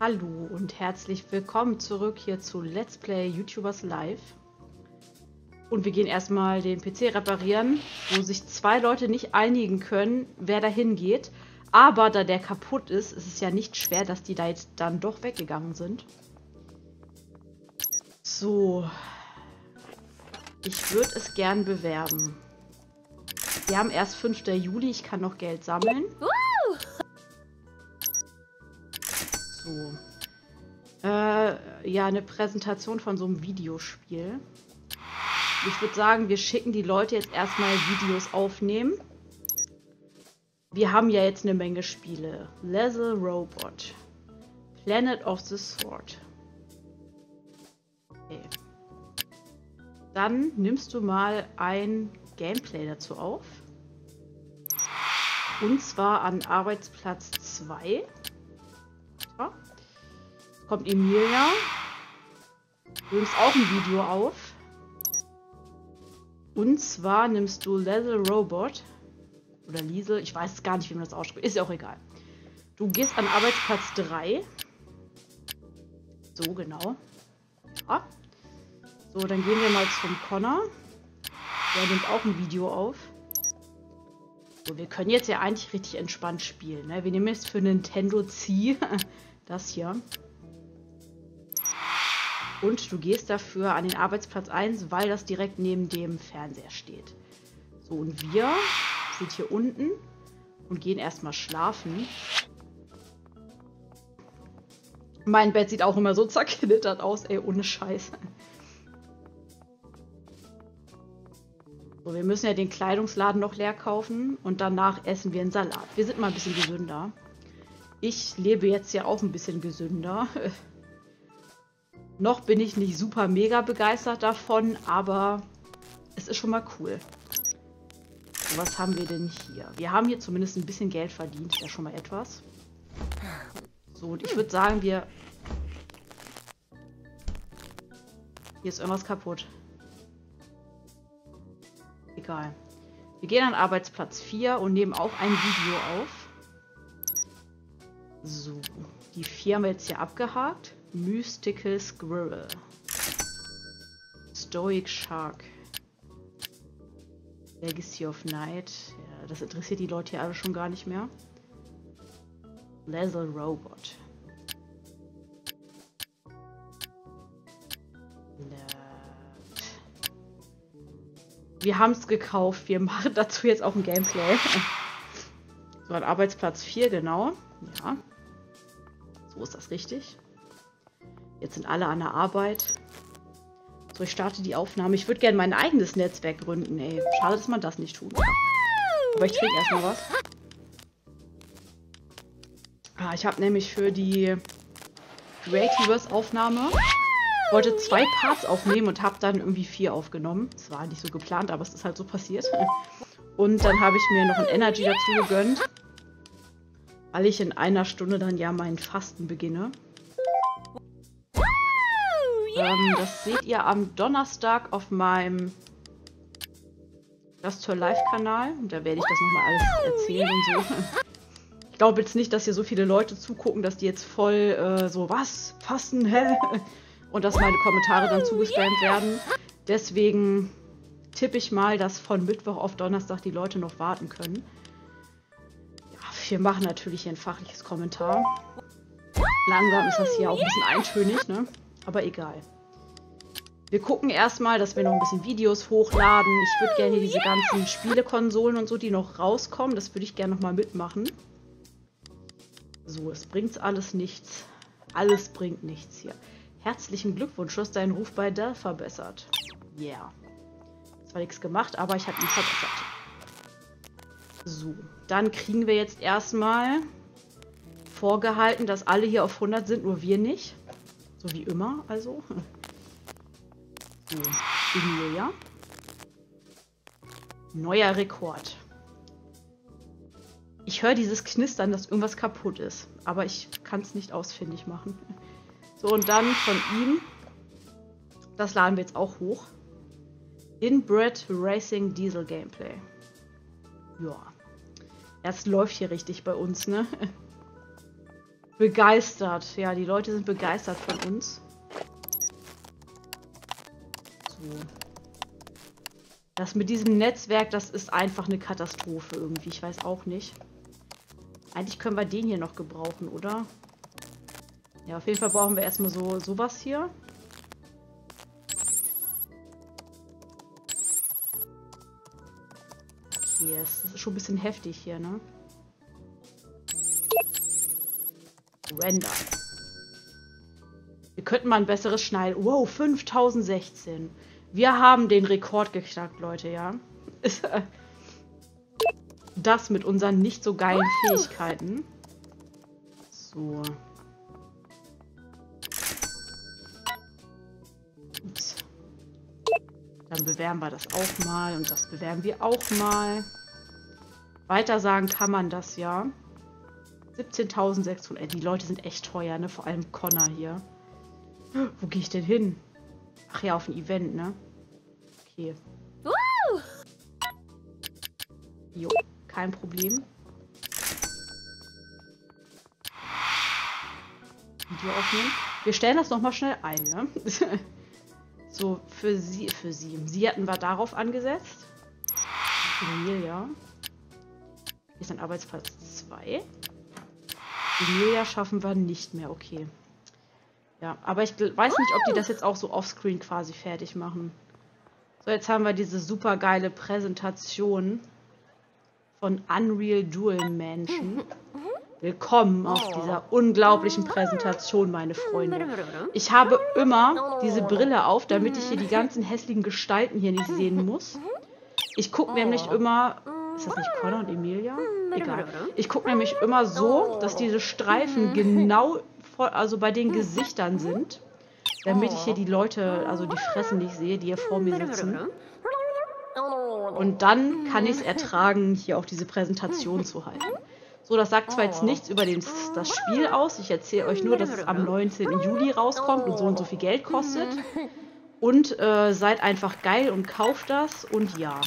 Hallo und herzlich willkommen zurück hier zu Let's Play YouTubers Live. Und wir gehen erstmal den PC reparieren, wo sich zwei Leute nicht einigen können, wer dahin geht. Aber da der kaputt ist, ist es ja nicht schwer, dass die da jetzt dann doch weggegangen sind. So. Ich würde es gern bewerben. Wir haben erst 5. Juli, ich kann noch Geld sammeln. So. Äh, ja, eine Präsentation von so einem Videospiel. Ich würde sagen, wir schicken die Leute jetzt erstmal Videos aufnehmen. Wir haben ja jetzt eine Menge Spiele. Leather Robot. Planet of the Sword. Okay. Dann nimmst du mal ein Gameplay dazu auf. Und zwar an Arbeitsplatz 2. Kommt Emilia. Du nimmst auch ein Video auf. Und zwar nimmst du Leather Robot. Oder Liesel. Ich weiß gar nicht, wie man das ausspricht. Ist ja auch egal. Du gehst an Arbeitsplatz 3. So, genau. Ja. So, dann gehen wir mal zum Connor. Der nimmt auch ein Video auf. So, wir können jetzt ja eigentlich richtig entspannt spielen. Ne? Wir nehmen jetzt für Nintendo C das hier. Und du gehst dafür an den Arbeitsplatz 1, weil das direkt neben dem Fernseher steht. So, und wir sind hier unten und gehen erstmal schlafen. Mein Bett sieht auch immer so zerknittert aus, ey, ohne Scheiße. So, wir müssen ja den Kleidungsladen noch leer kaufen und danach essen wir einen Salat. Wir sind mal ein bisschen gesünder. Ich lebe jetzt ja auch ein bisschen gesünder. Noch bin ich nicht super mega begeistert davon, aber es ist schon mal cool. So, was haben wir denn hier? Wir haben hier zumindest ein bisschen Geld verdient. Ja, schon mal etwas. So, und ich würde sagen, wir... Hier ist irgendwas kaputt. Egal. Wir gehen an Arbeitsplatz 4 und nehmen auch ein Video auf. So, die 4 haben wir jetzt hier abgehakt. Mystical Squirrel. Stoic Shark. Legacy of Night. Ja, das interessiert die Leute hier alle schon gar nicht mehr. Leather Robot. Wir haben es gekauft. Wir machen dazu jetzt auch ein Gameplay. So, an Arbeitsplatz 4, genau. Ja. So ist das richtig. Jetzt sind alle an der Arbeit. So, ich starte die Aufnahme. Ich würde gerne mein eigenes Netzwerk gründen, ey. Schade, dass man das nicht tut. Aber ich trinke erstmal was. Ah, ich habe nämlich für die Creativerse-Aufnahme wollte zwei Parts aufnehmen und habe dann irgendwie vier aufgenommen. Das war nicht so geplant, aber es ist halt so passiert. Und dann habe ich mir noch ein Energy dazu gegönnt, weil ich in einer Stunde dann ja meinen Fasten beginne. Ähm, das seht ihr am Donnerstag auf meinem Das zur Live-Kanal. Und da werde ich das nochmal alles erzählen und so. Ich glaube jetzt nicht, dass hier so viele Leute zugucken, dass die jetzt voll äh, so, was? Fasten? Hä? Und dass meine Kommentare dann zugespammt werden. Deswegen tippe ich mal, dass von Mittwoch auf Donnerstag die Leute noch warten können. Ja, wir machen natürlich hier ein fachliches Kommentar. Langsam ist das hier auch ein bisschen eintönig, ne? Aber egal. Wir gucken erstmal, dass wir noch ein bisschen Videos hochladen. Ich würde gerne diese ganzen Spielekonsolen und so, die noch rauskommen, das würde ich gerne nochmal mitmachen. So, es bringt alles nichts. Alles bringt nichts hier. Herzlichen Glückwunsch, du hast deinen Ruf bei Dell verbessert. Yeah. Zwar nichts gemacht, aber ich habe ihn verbessert. So, dann kriegen wir jetzt erstmal vorgehalten, dass alle hier auf 100 sind, nur wir nicht. So wie immer, also. So, Emilia. Neuer Rekord. Ich höre dieses Knistern, dass irgendwas kaputt ist. Aber ich kann es nicht ausfindig machen. So, und dann von ihm. Das laden wir jetzt auch hoch. Inbred Racing Diesel Gameplay. Ja. Erst läuft hier richtig bei uns, ne? Begeistert. Ja, die Leute sind begeistert von uns. So. Das mit diesem Netzwerk, das ist einfach eine Katastrophe irgendwie. Ich weiß auch nicht. Eigentlich können wir den hier noch gebrauchen, oder? Ja, auf jeden Fall brauchen wir erstmal so sowas hier. Okay, das ist schon ein bisschen heftig hier, ne? Render. Wir könnten mal ein besseres schneiden. Wow, 5016. Wir haben den Rekord geknackt, Leute, ja. Das mit unseren nicht so geilen Fähigkeiten. So. Ups. Dann bewerben wir das auch mal und das bewerben wir auch mal. Weiter sagen kann man das ja. 17.600. Die Leute sind echt teuer, ne? Vor allem Connor hier. Wo gehe ich denn hin? Ach ja, auf ein Event, ne? Okay. Jo, kein Problem. Video aufnehmen. Wir stellen das nochmal schnell ein, ne? so, für sie, für sie. Sie hatten wir darauf angesetzt. Emilia. Hier ist ein Arbeitsplatz 2. Emilia schaffen wir nicht mehr, okay. Ja, aber ich weiß nicht, ob die das jetzt auch so offscreen quasi fertig machen. So, jetzt haben wir diese super geile Präsentation von Unreal Dual Mansion. Willkommen auf dieser unglaublichen Präsentation, meine Freunde. Ich habe immer diese Brille auf, damit ich hier die ganzen hässlichen Gestalten hier nicht sehen muss. Ich gucke nämlich immer... Ist das nicht Connor und Emilia? Egal. Ich gucke nämlich immer so, dass diese Streifen genau vor, also bei den Gesichtern sind. Damit ich hier die Leute, also die Fressen nicht sehe, die hier vor mir sitzen. Und dann kann ich es ertragen, hier auch diese Präsentation zu halten. So, das sagt zwar jetzt nichts über den, das Spiel aus. Ich erzähle euch nur, dass es am 19. Juli rauskommt und so und so viel Geld kostet. Und äh, seid einfach geil und kauft das. Und ja,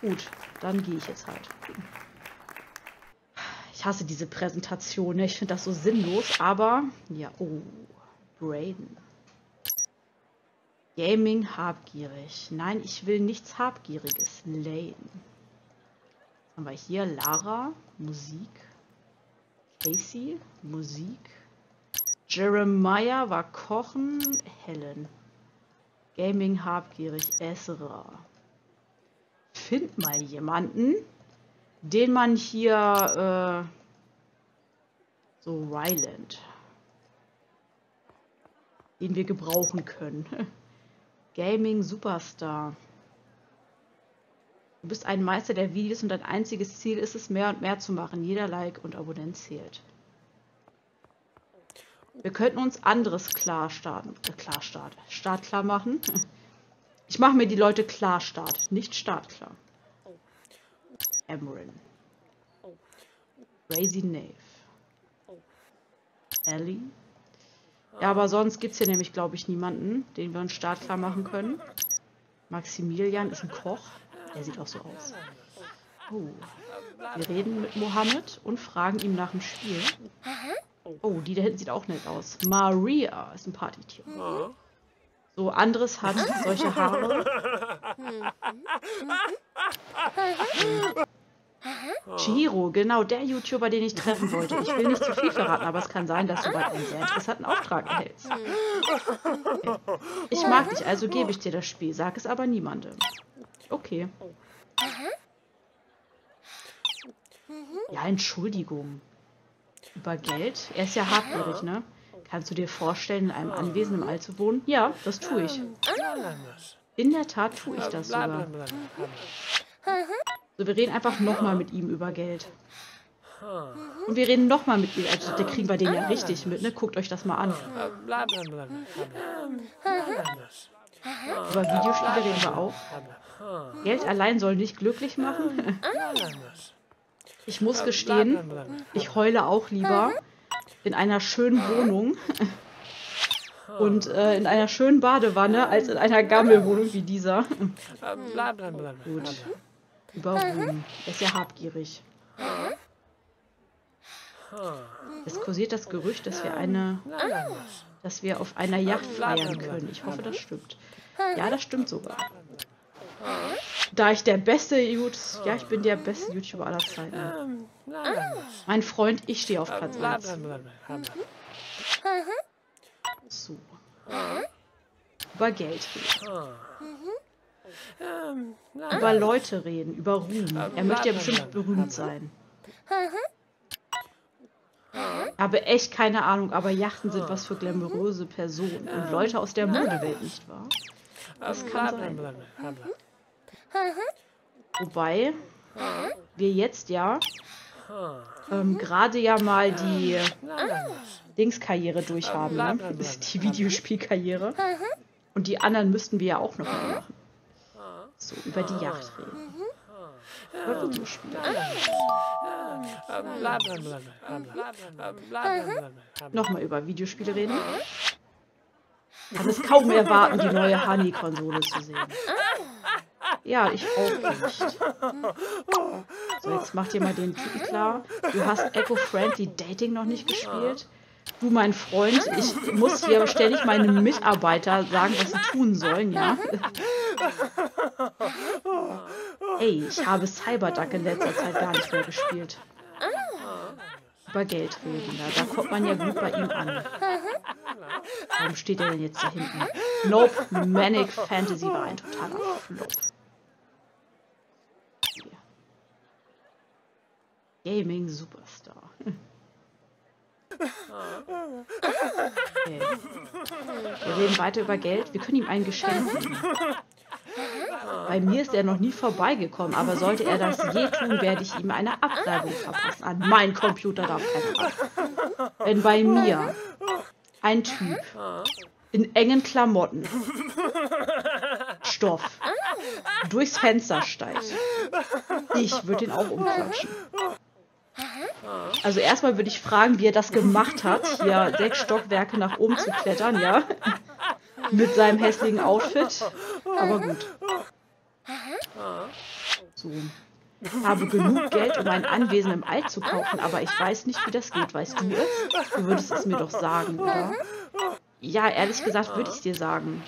gut, dann gehe ich jetzt halt. Ich hasse diese Präsentation. Ne? Ich finde das so sinnlos. Aber, ja, oh, Braden. Gaming habgierig. Nein, ich will nichts habgieriges. Lane. Haben wir hier Lara, Musik. Casey, Musik. Jeremiah war Kochen. Helen. Gaming habgierig. Esra. Find mal jemanden, den man hier äh, so Ryland den wir gebrauchen können. Gaming Superstar. Du bist ein Meister der Videos und dein einziges Ziel ist es, mehr und mehr zu machen. Jeder Like und Abonnent zählt. Wir könnten uns anderes klar starten. Äh, klar start. Start klar machen. Ich mache mir die Leute klar Start, nicht startklar. Emrin. Crazy Nave. Ellie. Ja, aber sonst gibt es hier nämlich, glaube ich, niemanden, den wir uns startklar machen können. Maximilian ist ein Koch. Der sieht auch so aus. Oh. Wir reden mit Mohammed und fragen ihm nach dem Spiel. Oh, die da hinten sieht auch nett aus. Maria ist ein Partytier. So, anderes hat solche Haare. Chiro, genau, der YouTuber, den ich treffen wollte. Ich will nicht zu viel verraten, aber es kann sein, dass du bald einen sehr interessanten Auftrag erhältst. Okay. Ich mag dich, also gebe ich dir das Spiel. Sag es aber niemandem. Okay. Ja, Entschuldigung. Über Geld? Er ist ja habgierig, ne? Kannst du dir vorstellen, in einem Anwesen im All zu wohnen? Ja, das tue ich. In der Tat tue ich das sogar. So, wir reden einfach nochmal mit ihm über Geld. Und wir reden nochmal mit ihm. Also, da kriegen wir den ja richtig mit, ne? Guckt euch das mal an. Über Videospiele reden wir auch. Geld allein soll nicht glücklich machen. Ich muss gestehen, ich heule auch lieber in einer schönen Wohnung und äh, in einer schönen Badewanne als in einer Gammelwohnung wie dieser. Gut. Über Ruhm. Er ist ja habgierig. Es kursiert das Gerücht, dass wir eine, dass wir auf einer Yacht feiern können. Ich hoffe, das stimmt. Ja, das stimmt sogar. Da ich der beste YouTube, ja, ich bin der beste YouTuber aller Zeiten. Mein Freund, ich stehe auf Platz 1. So. Über Geld reden. Über Leute reden, über Ruhm. Er möchte ja bestimmt berühmt sein. Habe echt keine Ahnung, aber Yachten sind was für glamouröse Personen und Leute aus der Modewelt, nicht wahr? Das kann sein. Wobei wir jetzt ja ähm, gerade ja mal die Dingskarriere durchhaben, ne? Das ist die Videospielkarriere. Und die anderen müssten wir ja auch noch mal machen. So, über die Yacht reden. Über Videospiele. Nochmal über Videospiele reden. Kann es kaum erwarten, die neue Honey-Konsole zu sehen. Ja, ich auch nicht. So, jetzt macht ihr mal den Typen klar. Du hast Eco-Friendly Dating noch nicht gespielt. Du, mein Freund, ich muss hier ständig meinen Mitarbeiter sagen, was sie tun sollen, ja? Ey, ich habe Cyberduck in letzter Zeit gar nicht mehr gespielt. Über Geld reden, da, da kommt man ja gut bei ihm an. Warum steht er denn jetzt da hinten? Nope, Manic Fantasy war ein totaler Flop. Gaming Superstar. Okay. Wir reden weiter über Geld. Wir können ihm ein Geschenk geben. Bei mir ist er noch nie vorbeigekommen, aber sollte er das je tun, werde ich ihm eine Abreibung verpassen. An mein Computer darf keiner. Wenn bei mir ein Typ in engen Klamotten, Stoff, durchs Fenster steigt, ich würde ihn auch umklatschen. Also erstmal würde ich fragen, wie er das gemacht hat, hier sechs Stockwerke nach oben zu klettern, ja. Mit seinem hässlichen Outfit. Aber gut. So. Habe genug Geld, um ein Anwesen im Alt zu kaufen, aber ich weiß nicht, wie das geht. Weißt du es? Du würdest es mir doch sagen, oder? Ja, ehrlich gesagt würde ich es dir sagen.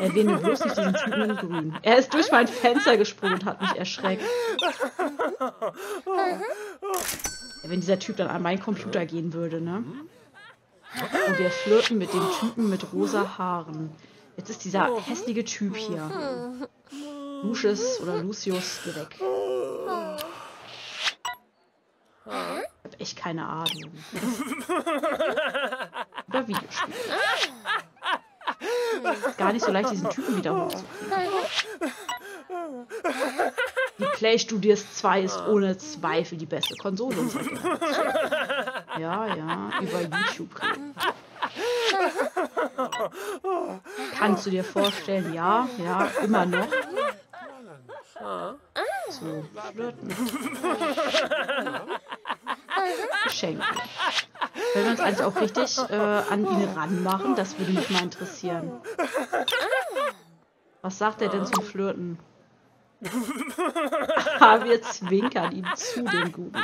Erwähne bloß nicht diesen Typen in Grün. Er ist durch mein Fenster gesprungen und hat mich erschreckt. Wenn dieser Typ dann an meinen Computer gehen würde, ne? Und wir flirten mit dem Typen mit rosa Haaren. Jetzt ist dieser hässliche Typ hier. Lucius oder Lucius, geh weg. Ich hab echt keine Ahnung. Über Videospiele. Gar nicht so leicht, diesen Typen wieder hochzukriegen. Die Play Studios 2 ist ohne Zweifel die beste Konsole unserer Generation. Ja, ja, über YouTube reden. Kannst du dir vorstellen, ja, ja, immer noch. So, flirten. Geschenke. Wenn wir uns eigentlich auch richtig äh, an ihn ranmachen, das würde mich mal interessieren. Was sagt er denn zum Flirten? ah, wir zwinkern ihm zu, den Guten.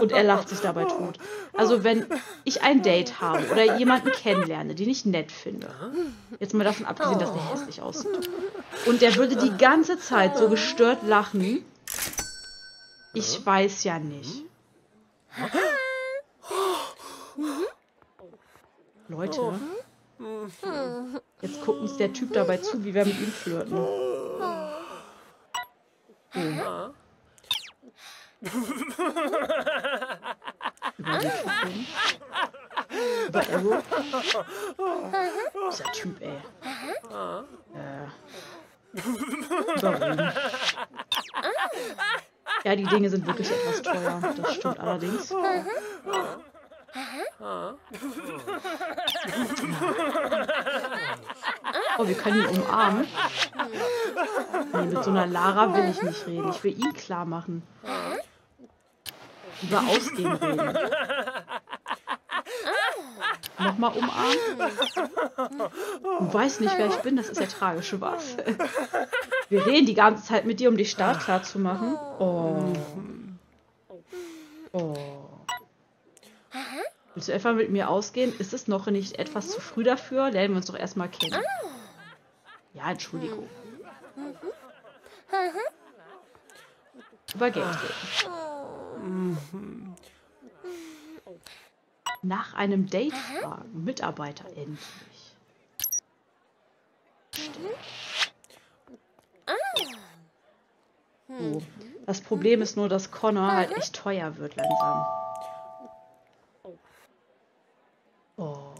Und er lacht sich dabei tot. Also wenn ich ein Date habe oder jemanden kennenlerne, den ich nett finde, jetzt mal davon abgesehen, dass der hässlich aussieht, und der würde die ganze Zeit so gestört lachen, ich weiß ja nicht. Leute, jetzt guckt uns der Typ dabei zu, wie wir mit ihm flirten. Oh. Über Arrow. Dieser Typ, ey. Äh. Über Ja, die Dinge sind wirklich etwas teuer. Das stimmt allerdings. Oh, wir können ihn umarmen. Nee, mit so einer Lara will ich nicht reden. Ich will ihn klar machen. Über Ausgehen reden. Nochmal umarmen. Du weißt nicht, wer ich bin, das ist ja tragisch, was? Wir reden die ganze Zeit mit dir, um dich startklar zu machen. Oh. Oh. Willst du etwa mit mir ausgehen? Ist es noch nicht etwas zu früh dafür? Lernen wir uns doch erstmal kennen. Ja, Entschuldigung. Über. Nach einem Date fragen. Mitarbeiter endlich. So. Das Problem ist nur, dass Connor halt echt teuer wird langsam. Oh.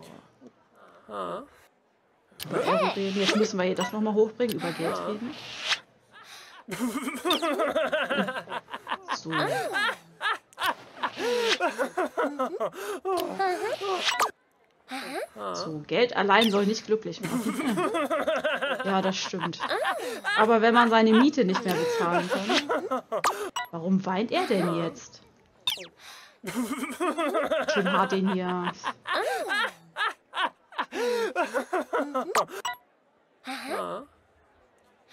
Über Euro reden. Jetzt müssen wir hier das nochmal hochbringen. Über Geld reden. So. So, Geld allein soll nicht glücklich machen. Ja, das stimmt. Aber wenn man seine Miete nicht mehr bezahlen kann. Warum weint er denn jetzt? Schön hart den hier.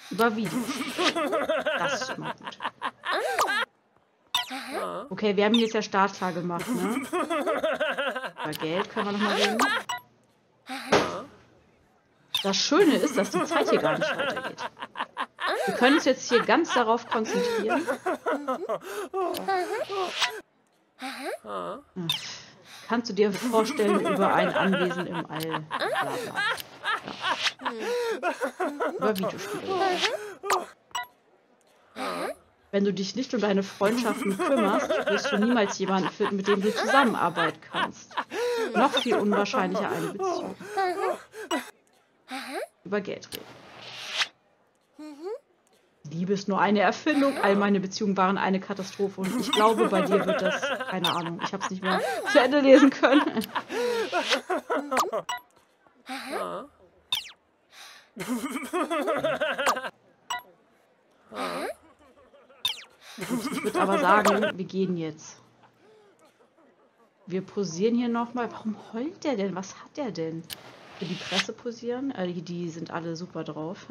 Über Video. Das ist immer gut. Okay, wir haben jetzt ja startklar gemacht, ne? Über Geld können wir nochmal reden. Das Schöne ist, dass die Zeit hier gar nicht weitergeht. Wir können uns jetzt hier ganz darauf konzentrieren. Hm. Kannst du dir vorstellen, über ein Anwesen im All? Bla bla. Ja. Über Videospiele. Wenn du dich nicht um deine Freundschaften kümmerst, wirst du niemals jemanden finden, mit dem du zusammenarbeiten kannst. Noch viel unwahrscheinlicher eine Beziehung. Über Geld reden. Liebe ist nur eine Erfindung. All meine Beziehungen waren eine Katastrophe und ich glaube, bei dir wird das. Keine Ahnung, ich habe es nicht mehr zu Ende lesen können. Ich würde aber sagen, wir gehen jetzt. Wir posieren hier nochmal. Warum heult der denn? Was hat der denn? Für die Presse posieren? Äh, die, die sind alle super drauf.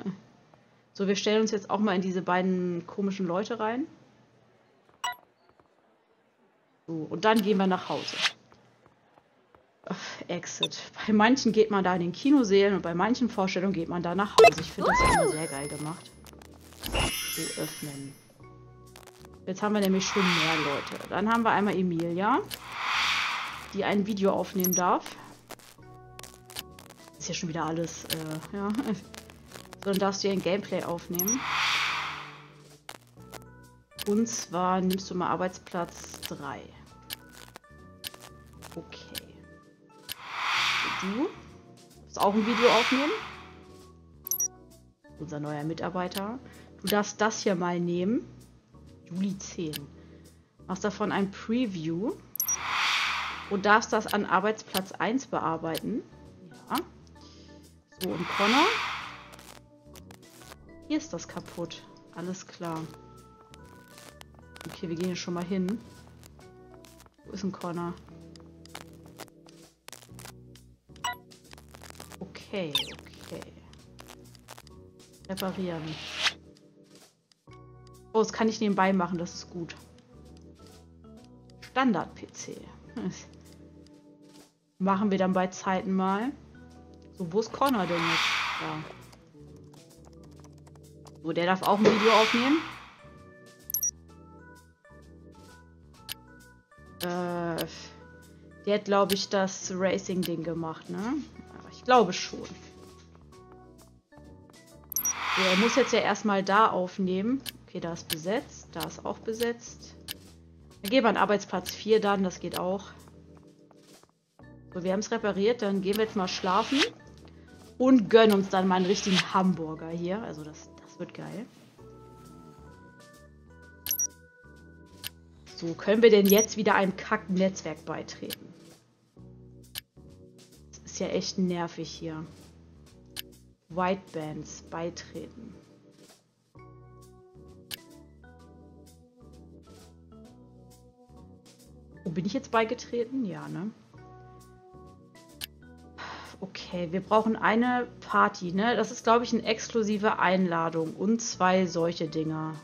So, wir stellen uns jetzt auch mal in diese beiden komischen Leute rein. So, und dann gehen wir nach Hause. Ach, Exit. Bei manchen geht man da in den Kinosälen und bei manchen Vorstellungen geht man da nach Hause. Ich finde das immer sehr geil gemacht. So, öffnen. Jetzt haben wir nämlich schon mehr Leute. Dann haben wir einmal Emilia, die ein Video aufnehmen darf. Ist ja schon wieder alles, äh, ja. Dann darfst du ein Gameplay aufnehmen. Und zwar nimmst du mal Arbeitsplatz 3. Okay. Du darfst auch ein Video aufnehmen. Unser neuer Mitarbeiter. Du darfst das hier mal nehmen. Juli 10. Machst davon ein Preview. Und darfst das an Arbeitsplatz 1 bearbeiten. Ja. So, und Connor hier ist das kaputt. Alles klar. Okay, wir gehen schon mal hin. Wo ist ein Corner? Okay, okay. Reparieren. Oh, das kann ich nebenbei machen, das ist gut. Standard-PC. Machen wir dann bei Zeiten mal. So, wo ist Connor denn jetzt? Da. So, der darf auch ein Video aufnehmen. Äh, der hat, glaube ich, das Racing-Ding gemacht, ne? Ich glaube schon. So, er muss jetzt ja erstmal da aufnehmen. Okay, da ist besetzt. Da ist auch besetzt. Dann gehen wir an Arbeitsplatz 4 dann. Das geht auch. So, wir haben es repariert. Dann gehen wir jetzt mal schlafen. Und gönnen uns dann mal einen richtigen Hamburger hier. Also das wird geil. So, können wir denn jetzt wieder einem Kack-Netzwerk beitreten? Das ist ja echt nervig hier. Whitebands beitreten. Wo bin ich jetzt beigetreten? Ja, ne? Okay, wir brauchen eine Party, ne? Das ist, glaube ich, eine exklusive Einladung und zwei solche Dinger.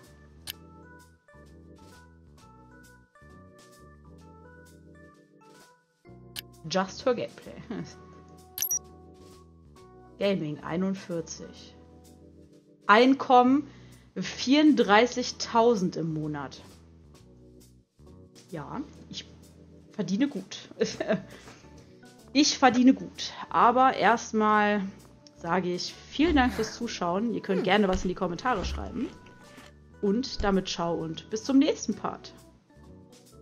Just for Gameplay. Gaming 41. Einkommen 34.000 im Monat. Ja, ich verdiene gut. ich verdiene gut. Aber erstmal sage ich vielen Dank fürs Zuschauen. Ihr könnt gerne was in die Kommentare schreiben. Und damit ciao und bis zum nächsten Part.